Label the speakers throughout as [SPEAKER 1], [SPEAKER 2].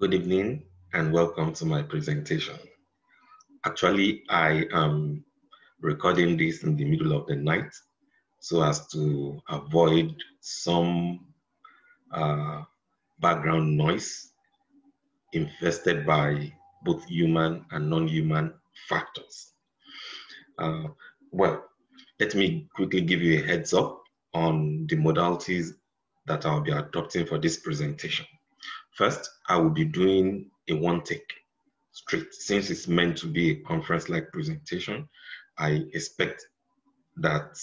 [SPEAKER 1] Good evening and welcome to my presentation. Actually, I am recording this in the middle of the night so as to avoid some uh, background noise infested by both human and non-human factors. Uh, well, let me quickly give you a heads up on the modalities that I'll be adopting for this presentation. First, I will be doing a one take straight. Since it's meant to be a conference-like presentation, I expect that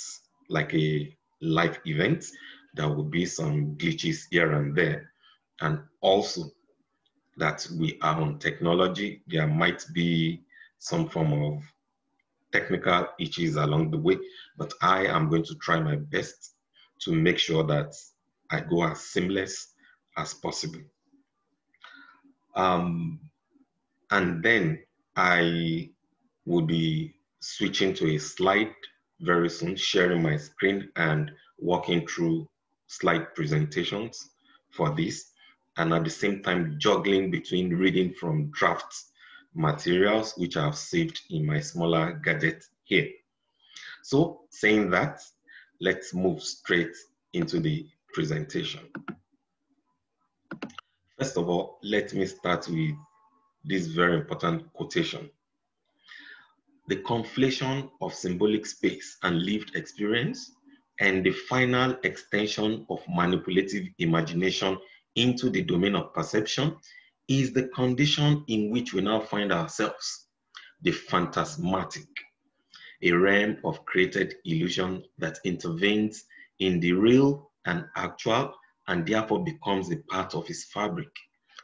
[SPEAKER 1] like a live event, there will be some glitches here and there. And also that we are on technology, there might be some form of technical issues along the way, but I am going to try my best to make sure that I go as seamless as possible. Um, and then I will be switching to a slide very soon, sharing my screen and walking through slide presentations for this. And at the same time, juggling between reading from draft materials, which I've saved in my smaller gadget here. So saying that, let's move straight into the presentation. First of all, let me start with this very important quotation. The conflation of symbolic space and lived experience and the final extension of manipulative imagination into the domain of perception is the condition in which we now find ourselves, the phantasmatic, a realm of created illusion that intervenes in the real and actual and therefore becomes a part of his fabric,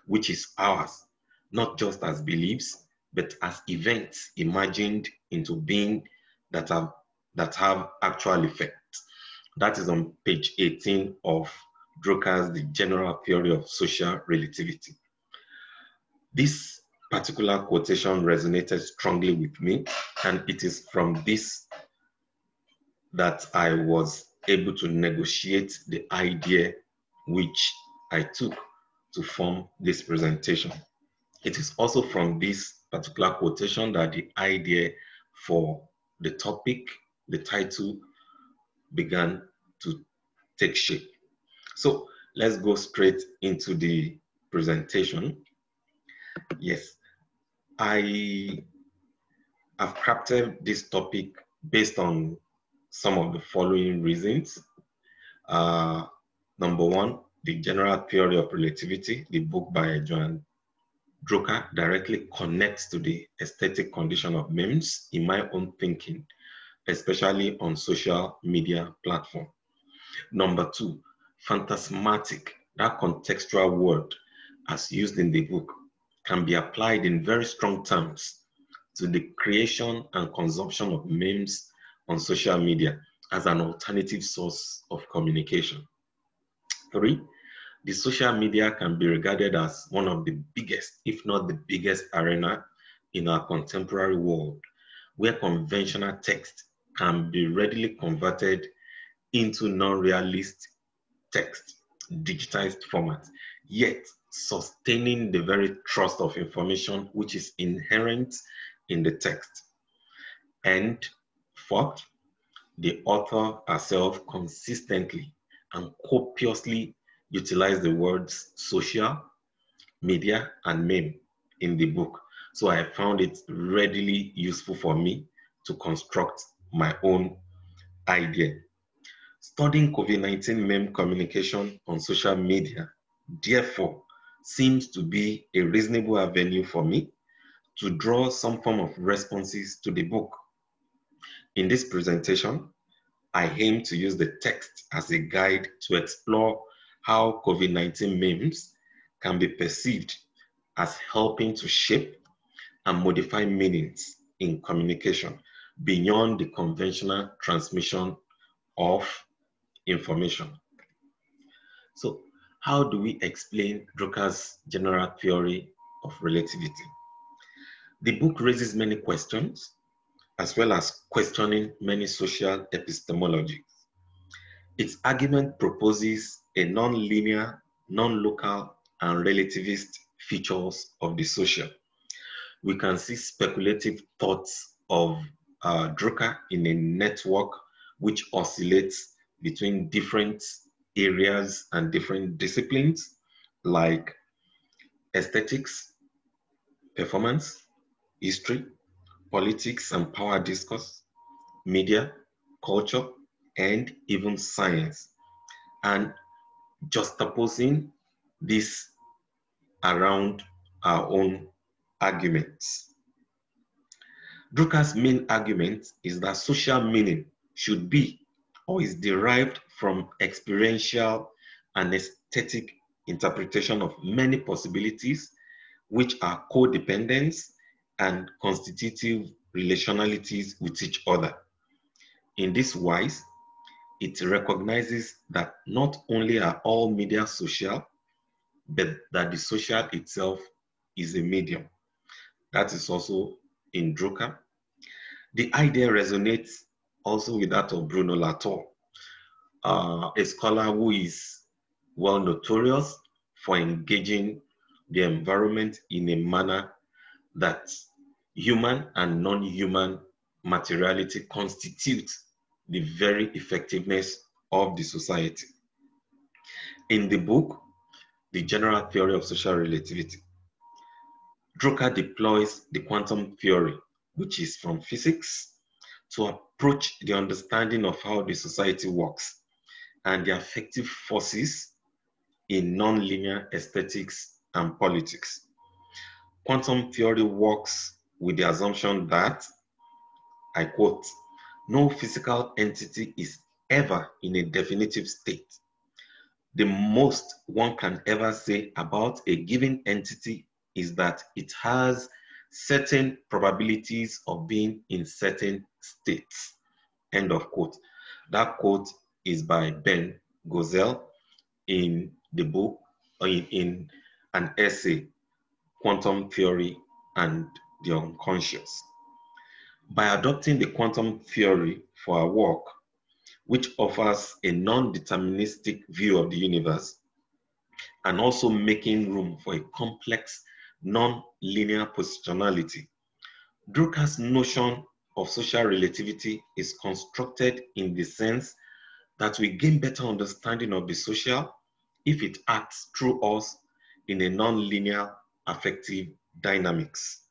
[SPEAKER 1] which is ours, not just as beliefs, but as events imagined into being that have, that have actual effect. That is on page 18 of Drucker's The General Theory of Social Relativity. This particular quotation resonated strongly with me, and it is from this that I was able to negotiate the idea which I took to form this presentation. It is also from this particular quotation that the idea for the topic, the title, began to take shape. So let's go straight into the presentation. Yes, I have crafted this topic based on some of the following reasons. Uh, Number one, The General Theory of Relativity, the book by Johanna Drucker, directly connects to the aesthetic condition of memes in my own thinking, especially on social media platform. Number two, phantasmatic, that contextual word as used in the book can be applied in very strong terms to the creation and consumption of memes on social media as an alternative source of communication. Three, the social media can be regarded as one of the biggest, if not the biggest arena in our contemporary world, where conventional text can be readily converted into non-realist text, digitized format, yet sustaining the very trust of information which is inherent in the text. And fourth, the author herself consistently and copiously utilize the words social, media, and meme in the book. So I found it readily useful for me to construct my own idea. Studying COVID-19 meme communication on social media, therefore, seems to be a reasonable avenue for me to draw some form of responses to the book. In this presentation, I aim to use the text as a guide to explore how COVID 19 memes can be perceived as helping to shape and modify meanings in communication beyond the conventional transmission of information. So, how do we explain Drucker's general theory of relativity? The book raises many questions as well as questioning many social epistemologies. Its argument proposes a non-linear, non-local, and relativist features of the social. We can see speculative thoughts of uh, Drucker in a network which oscillates between different areas and different disciplines like aesthetics, performance, history, politics and power discourse, media, culture, and even science. And juxtaposing this around our own arguments. Drucker's main argument is that social meaning should be or is derived from experiential and aesthetic interpretation of many possibilities which are codependent and constitutive relationalities with each other. In this wise, it recognizes that not only are all media social, but that the social itself is a medium. That is also in Drucker. The idea resonates also with that of Bruno Latour, uh, a scholar who is well notorious for engaging the environment in a manner that human and non-human materiality constitute the very effectiveness of the society. In the book, The General Theory of Social Relativity, Drucker deploys the quantum theory, which is from physics, to approach the understanding of how the society works and the affective forces in nonlinear aesthetics and politics. Quantum theory works with the assumption that, I quote, no physical entity is ever in a definitive state. The most one can ever say about a given entity is that it has certain probabilities of being in certain states. End of quote. That quote is by Ben Gozel in the book, in, in an essay, Quantum Theory and the Unconscious. By adopting the quantum theory for our work, which offers a non-deterministic view of the universe, and also making room for a complex non-linear positionality. Drucker's notion of social relativity is constructed in the sense that we gain better understanding of the social if it acts through us in a non-linear affective dynamics.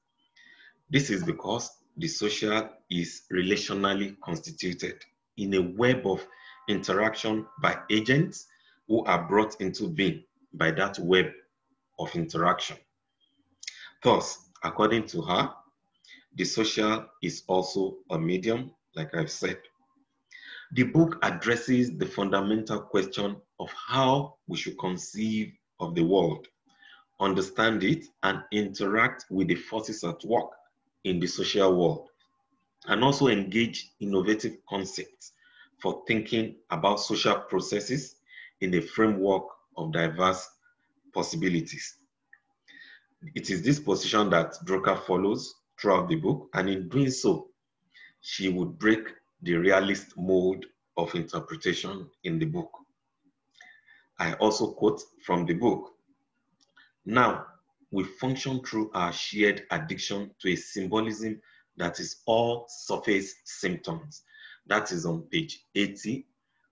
[SPEAKER 1] This is because the social is relationally constituted in a web of interaction by agents who are brought into being by that web of interaction. Thus, according to her, the social is also a medium, like I've said. The book addresses the fundamental question of how we should conceive of the world, understand it, and interact with the forces at work in the social world, and also engage innovative concepts for thinking about social processes in a framework of diverse possibilities. It is this position that Drucker follows throughout the book, and in doing so, she would break the realist mode of interpretation in the book. I also quote from the book. Now, we function through our shared addiction to a symbolism that is all surface symptoms. That is on page 80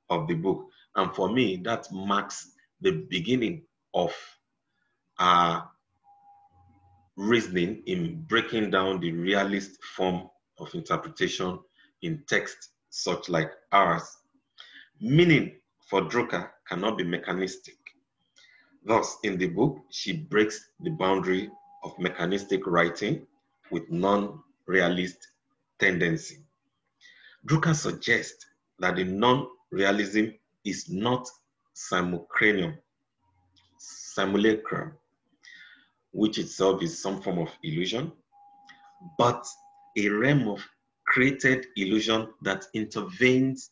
[SPEAKER 1] of the book. And for me, that marks the beginning of our reasoning in breaking down the realist form of interpretation in texts such like ours. Meaning for Drucker cannot be mechanistic. Thus, in the book, she breaks the boundary of mechanistic writing with non-realist tendency. Drucker suggests that the non-realism is not simulcranium, simulacrum, which itself is some form of illusion, but a realm of created illusion that intervenes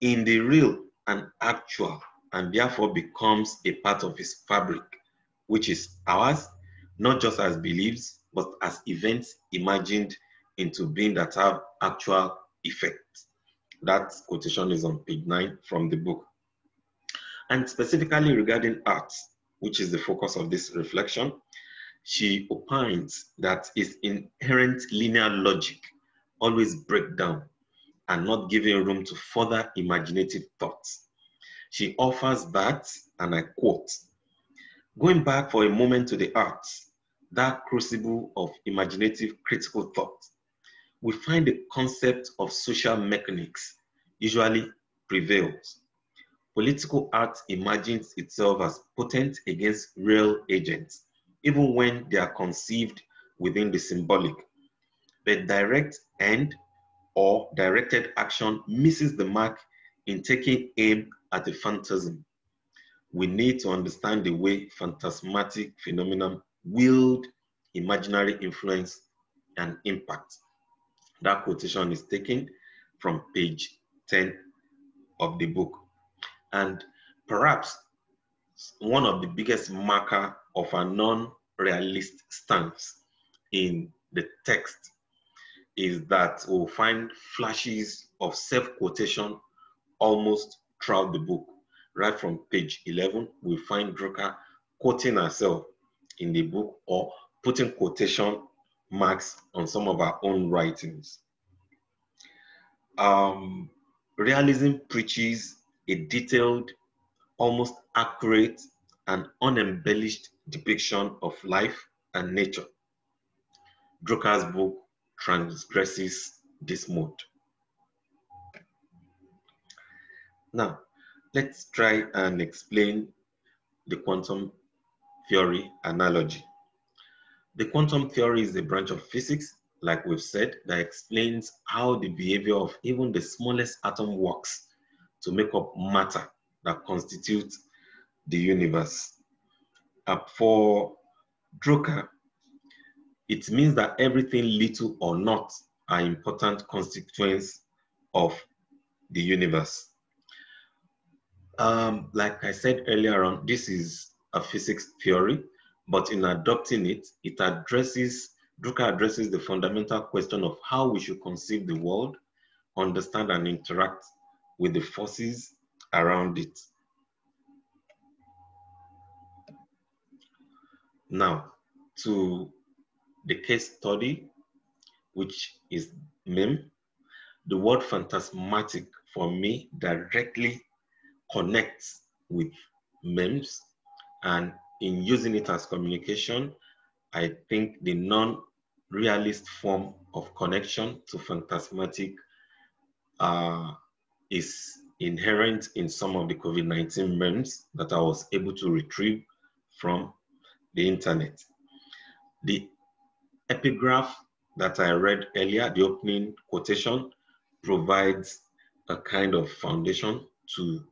[SPEAKER 1] in the real and actual and therefore becomes a part of his fabric, which is ours, not just as beliefs, but as events imagined into being that have actual effect. That quotation is on page nine from the book. And specifically regarding art, which is the focus of this reflection, she opines that its inherent linear logic always break down and not giving room to further imaginative thoughts. She offers that, and I quote, going back for a moment to the arts, that crucible of imaginative critical thought, we find the concept of social mechanics usually prevails. Political art imagines itself as potent against real agents, even when they are conceived within the symbolic. But direct and or directed action misses the mark in taking aim at a phantasm. We need to understand the way phantasmatic phenomena wield imaginary influence and impact. That quotation is taken from page 10 of the book. And perhaps one of the biggest marker of a non-realist stance in the text is that we'll find flashes of self-quotation almost throughout the book. Right from page 11, we find Drucker quoting herself in the book or putting quotation marks on some of our own writings. Um, realism preaches a detailed, almost accurate, and unembellished depiction of life and nature. Drucker's book transgresses this mode. Now, let's try and explain the quantum theory analogy. The quantum theory is a branch of physics, like we've said, that explains how the behavior of even the smallest atom works to make up matter that constitutes the universe. Uh, for Drucker, it means that everything little or not are important constituents of the universe. Um, like I said earlier on, this is a physics theory but in adopting it, it addresses, Drucker addresses the fundamental question of how we should conceive the world, understand and interact with the forces around it. Now, to the case study, which is MEM, the word phantasmatic for me directly connects with MEMS and in using it as communication, I think the non-realist form of connection to phantasmatic uh, is inherent in some of the COVID-19 memes that I was able to retrieve from the internet. The epigraph that I read earlier, the opening quotation, provides a kind of foundation to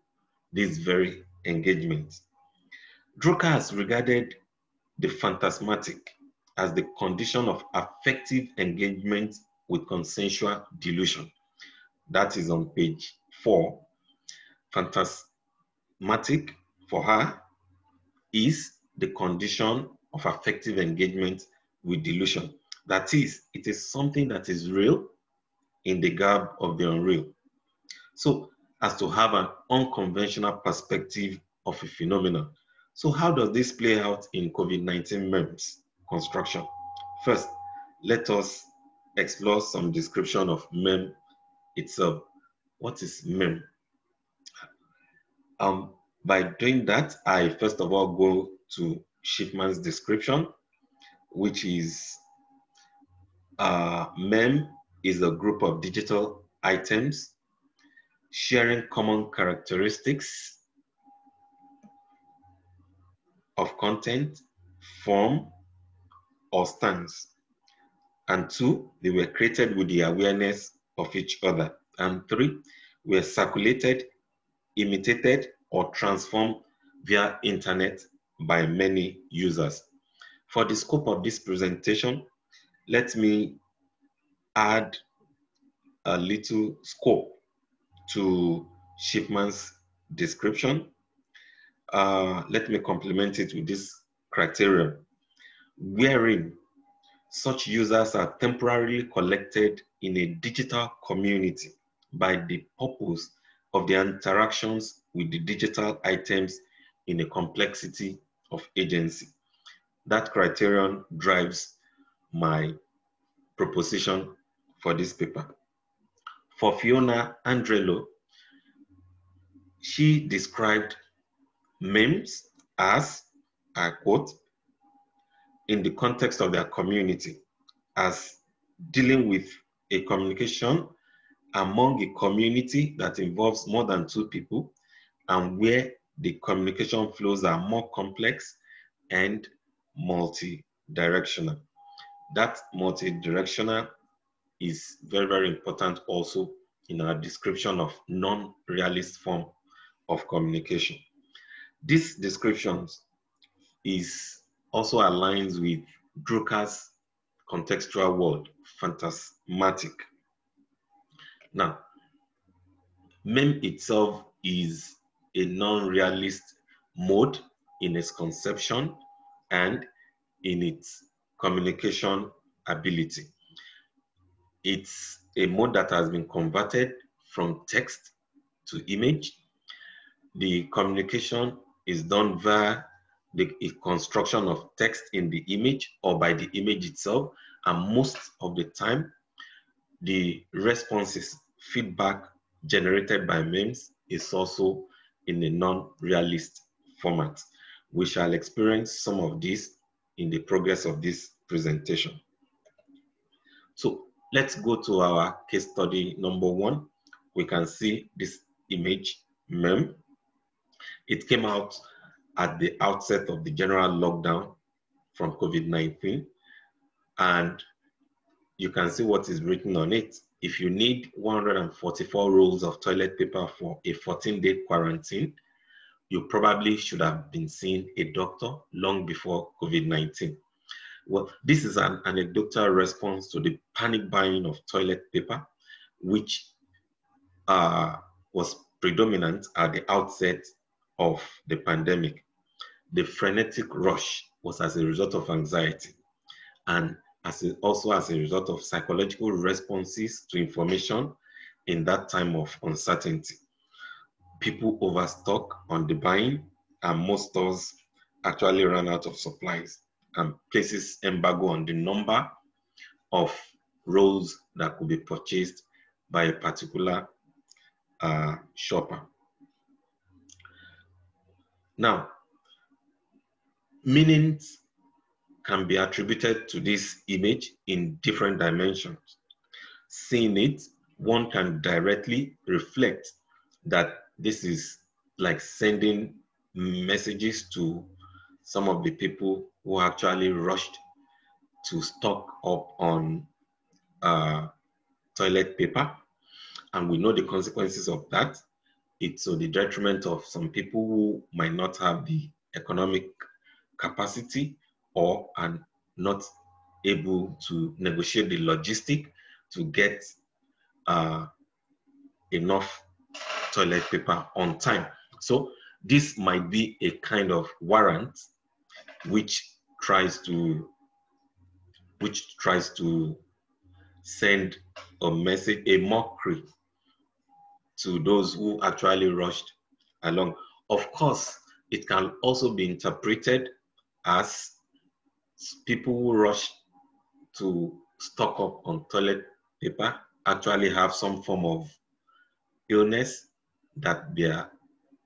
[SPEAKER 1] this very engagement. Drucker has regarded the phantasmatic as the condition of affective engagement with consensual delusion. That is on page four. Phantasmatic for her is the condition of affective engagement with delusion. That is, it is something that is real in the garb of the unreal. So, as to have an unconventional perspective of a phenomenon so how does this play out in COVID-19 MEMS construction? First, let us explore some description of MEM itself. What is MEM? Um, by doing that, I first of all go to Shifman's description, which is uh, MEM is a group of digital items sharing common characteristics of content, form, or stance. And two, they were created with the awareness of each other. And three, were circulated, imitated, or transformed via internet by many users. For the scope of this presentation, let me add a little scope to Shifman's description uh, let me complement it with this criteria, wherein such users are temporarily collected in a digital community by the purpose of their interactions with the digital items in a complexity of agency. That criterion drives my proposition for this paper. For Fiona Andrello, she described MEMS as, I quote, in the context of their community, as dealing with a communication among a community that involves more than two people and where the communication flows are more complex and multi-directional. That multi-directional is very, very important also in our description of non-realist form of communication. This description is also aligns with Drucker's contextual world, phantasmatic. Now, MEM itself is a non-realist mode in its conception and in its communication ability. It's a mode that has been converted from text to image. The communication is done via the construction of text in the image or by the image itself. And most of the time, the responses, feedback generated by memes is also in a non-realist format. We shall experience some of this in the progress of this presentation. So let's go to our case study number one. We can see this image mem. It came out at the outset of the general lockdown from COVID-19 and you can see what is written on it. If you need 144 rolls of toilet paper for a 14-day quarantine, you probably should have been seeing a doctor long before COVID-19. Well, this is an anecdotal response to the panic buying of toilet paper, which uh, was predominant at the outset of the pandemic. The frenetic rush was as a result of anxiety and as a, also as a result of psychological responses to information in that time of uncertainty people overstock on the buying and most stores actually ran out of supplies and places embargo on the number of rolls that could be purchased by a particular uh, shopper. Now, meanings can be attributed to this image in different dimensions. Seeing it, one can directly reflect that this is like sending messages to some of the people who actually rushed to stock up on uh, toilet paper. And we know the consequences of that. It's to the detriment of some people who might not have the economic capacity or are not able to negotiate the logistic to get uh, enough toilet paper on time. So this might be a kind of warrant which tries to which tries to send a message, a mockery to those who actually rushed along. Of course, it can also be interpreted as people who rush to stock up on toilet paper actually have some form of illness that they are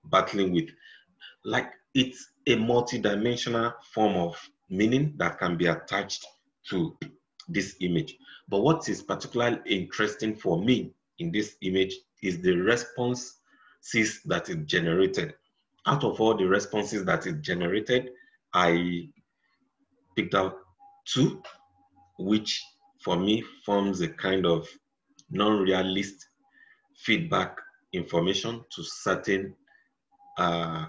[SPEAKER 1] battling with. Like it's a multidimensional form of meaning that can be attached to this image. But what is particularly interesting for me in this image is the responses that it generated. Out of all the responses that it generated, I picked out two, which for me forms a kind of non-realist feedback information to certain uh,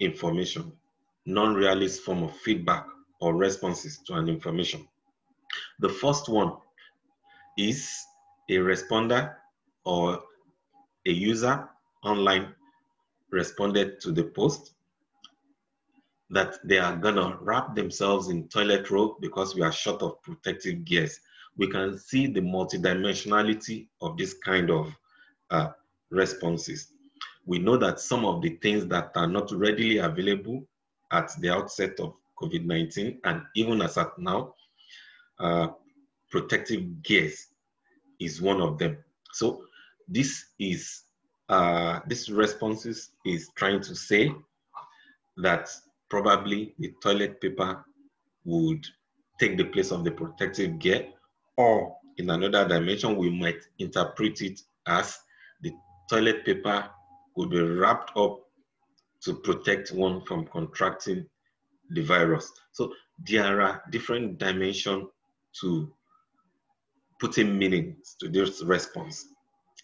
[SPEAKER 1] information, non-realist form of feedback or responses to an information. The first one is a responder or a user online responded to the post that they are gonna wrap themselves in toilet roll because we are short of protective gears. We can see the multidimensionality of this kind of uh, responses. We know that some of the things that are not readily available at the outset of COVID-19 and even as at now, uh, protective gears is one of them. So this is uh, this responses is trying to say that probably the toilet paper would take the place of the protective gear, or in another dimension, we might interpret it as the toilet paper would be wrapped up to protect one from contracting the virus. So there are different dimensions to putting meaning to this response.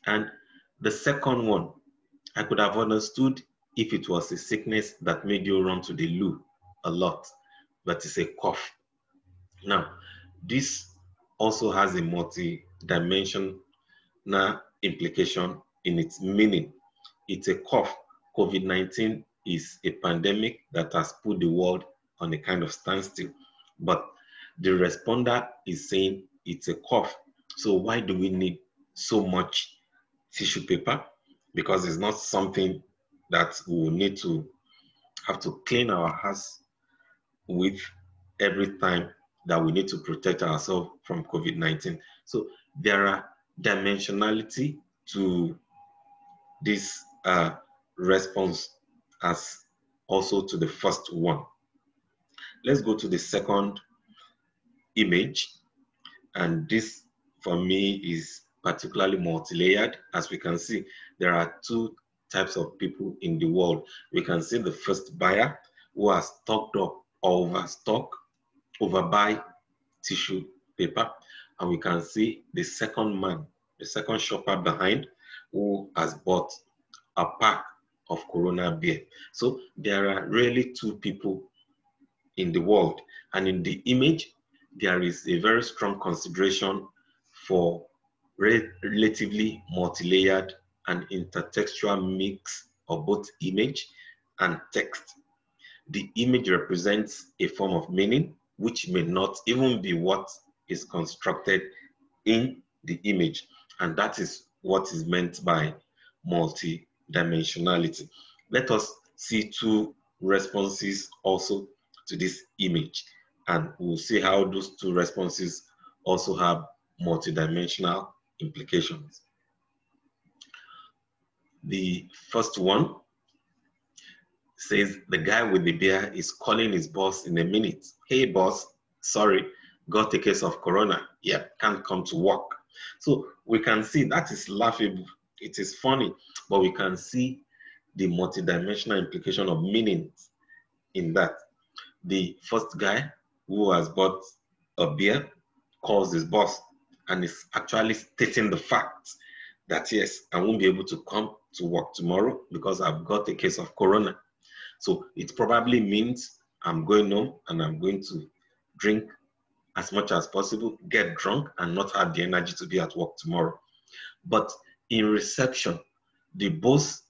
[SPEAKER 1] And the second one, I could have understood if it was a sickness that made you run to the loo a lot, but it's a cough. Now, this also has a multi-dimensional implication in its meaning. It's a cough. COVID-19 is a pandemic that has put the world on a kind of standstill. But the responder is saying it's a cough. So why do we need so much tissue paper? Because it's not something that we will need to have to clean our hands with every time that we need to protect ourselves from COVID-19. So there are dimensionality to this uh, response as also to the first one. Let's go to the second image. And this for me is particularly multi-layered. As we can see, there are two types of people in the world. We can see the first buyer who has stocked up overstock, overbuy tissue paper. And we can see the second man, the second shopper behind who has bought a pack of Corona beer. So there are really two people in the world. And in the image, there is a very strong consideration for re relatively multi-layered and intertextual mix of both image and text. The image represents a form of meaning, which may not even be what is constructed in the image. And that is what is meant by multi-dimensionality. Let us see two responses also to this image. And we'll see how those two responses also have multidimensional implications. The first one says the guy with the beer is calling his boss in a minute. Hey boss, sorry, got a case of corona. Yeah, can't come to work. So we can see that is laughable. It is funny, but we can see the multidimensional implication of meanings in that. The first guy who has bought a beer calls his boss and is actually stating the fact that yes, I won't be able to come to work tomorrow because I've got a case of corona. So it probably means I'm going home and I'm going to drink as much as possible, get drunk, and not have the energy to be at work tomorrow. But in reception, the boss,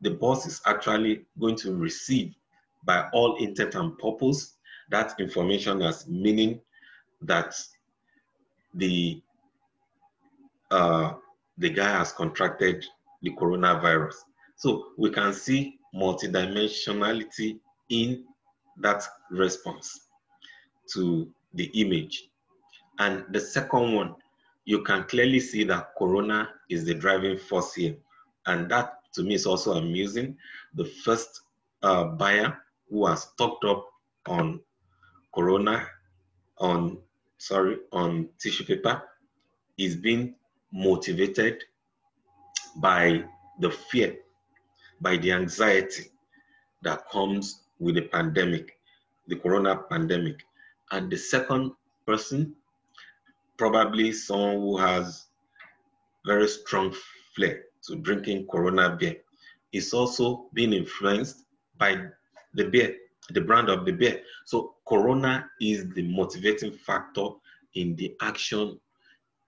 [SPEAKER 1] the boss is actually going to receive by all intent and purpose that information as meaning that the uh, the guy has contracted the coronavirus. So we can see multidimensionality in that response to the image. And the second one, you can clearly see that corona is the driving force here. And that to me is also amusing. The first uh, buyer who has stocked up on corona, on, sorry, on tissue paper is being motivated by the fear, by the anxiety that comes with the pandemic, the corona pandemic. And the second person, probably someone who has very strong flair to drinking corona beer, is also being influenced by the beer, the brand of the beer. So corona is the motivating factor in the action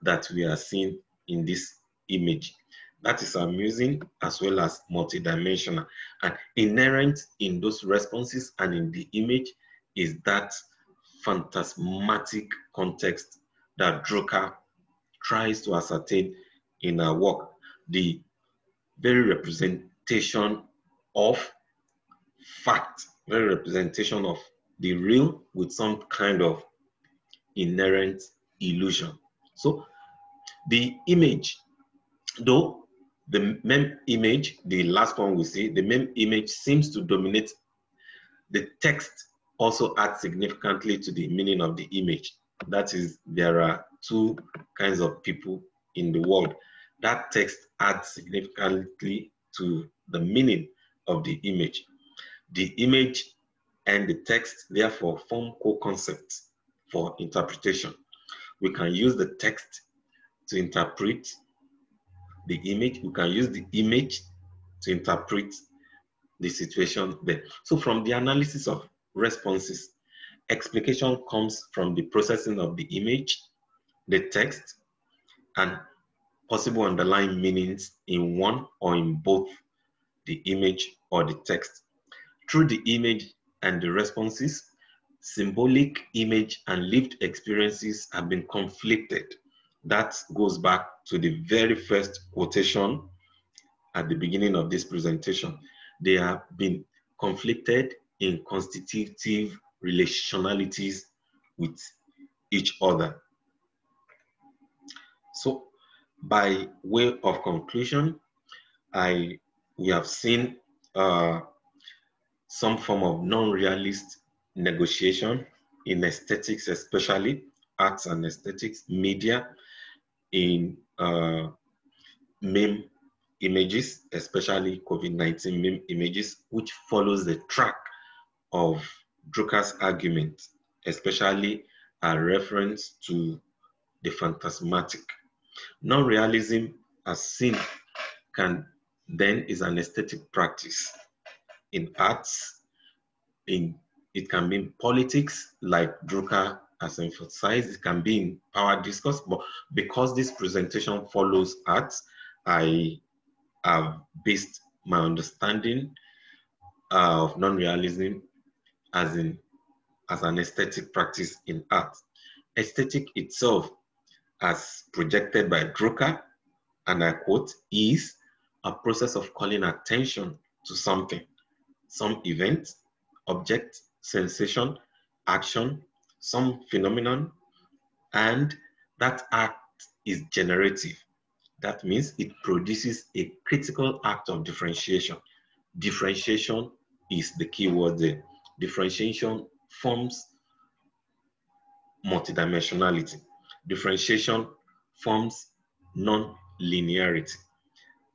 [SPEAKER 1] that we are seeing in this image. That is amusing as well as multidimensional. And inherent in those responses and in the image is that phantasmatic context that Drucker tries to ascertain in her work. The very representation of fact very representation of the real with some kind of inherent illusion. So the image, though the mem image, the last one we see, the mem image seems to dominate the text also adds significantly to the meaning of the image. That is, there are two kinds of people in the world. That text adds significantly to the meaning of the image. The image and the text therefore form co-concepts for interpretation. We can use the text to interpret the image. We can use the image to interpret the situation there. So from the analysis of responses, explication comes from the processing of the image, the text, and possible underlying meanings in one or in both the image or the text. Through the image and the responses, symbolic image and lived experiences have been conflicted. That goes back to the very first quotation at the beginning of this presentation. They have been conflicted in constitutive relationalities with each other. So by way of conclusion, I we have seen uh, some form of non-realist negotiation in aesthetics, especially arts and aesthetics, media, in uh, meme images, especially COVID-19 meme images, which follows the track of Drucker's argument, especially a reference to the phantasmatic. Non-realism as seen can then is an aesthetic practice in arts, in it can be in politics, like Drucker has emphasized, it can be in power discourse, but because this presentation follows arts, I have based my understanding uh, of non-realism as in as an aesthetic practice in art. Aesthetic itself, as projected by Drucker, and I quote, is a process of calling attention to something, some event, object, sensation, action, some phenomenon, and that act is generative. That means it produces a critical act of differentiation. Differentiation is the key word there. Differentiation forms multidimensionality. Differentiation forms non-linearity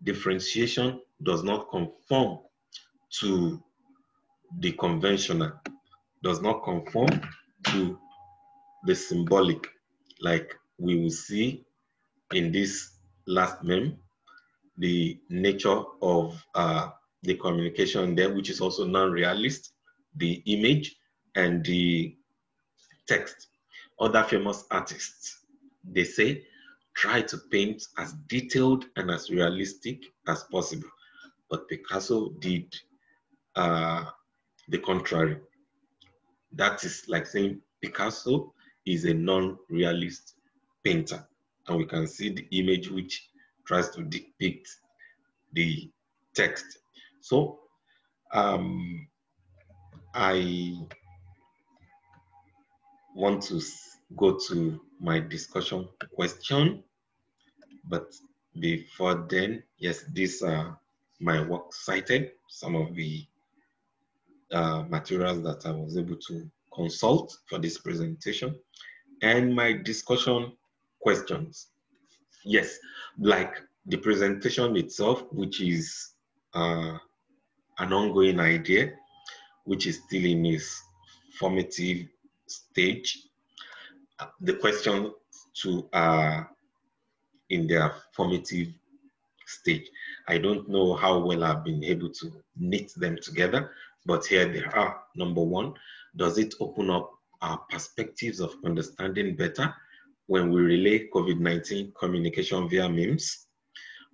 [SPEAKER 1] differentiation does not conform to the conventional, does not conform to the symbolic, like we will see in this last meme, the nature of uh, the communication there, which is also non-realist, the image and the text. Other famous artists, they say try to paint as detailed and as realistic as possible. But Picasso did uh, the contrary. That is like saying Picasso is a non-realist painter. And we can see the image which tries to depict the text. So um, I want to go to my discussion question. But before then, yes, these are my work cited, some of the uh, materials that I was able to consult for this presentation, and my discussion questions. Yes, like the presentation itself, which is uh, an ongoing idea, which is still in its formative stage. The question to uh, in their formative stage. I don't know how well I've been able to knit them together, but here they are. Number one, does it open up our perspectives of understanding better when we relay COVID-19 communication via memes?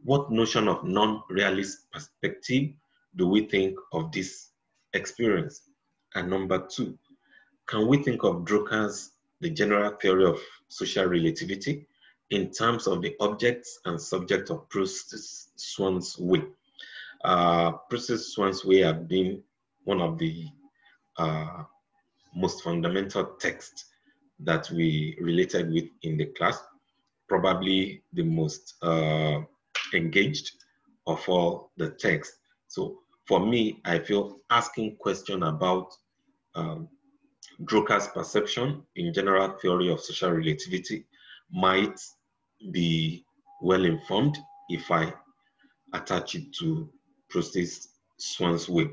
[SPEAKER 1] What notion of non-realist perspective do we think of this experience? And number two, can we think of Drucker's The General Theory of Social Relativity in terms of the objects and subject of Proust's Swann's Way. Uh, Proust's Swann's Way have been one of the uh, most fundamental text that we related with in the class, probably the most uh, engaged of all the text. So for me, I feel asking question about um, Drucker's perception in general theory of social relativity might be well informed if I attach it to Proust's Swann's Way.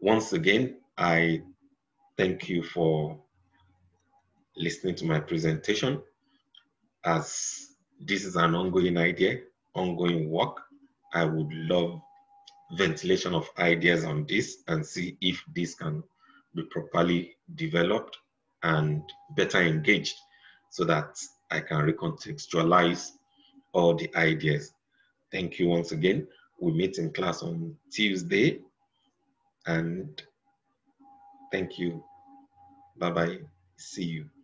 [SPEAKER 1] Once again, I thank you for listening to my presentation as this is an ongoing idea, ongoing work. I would love ventilation of ideas on this and see if this can be properly developed and better engaged so that I can recontextualize all the ideas. Thank you once again. We meet in class on Tuesday and thank you. Bye bye. See you.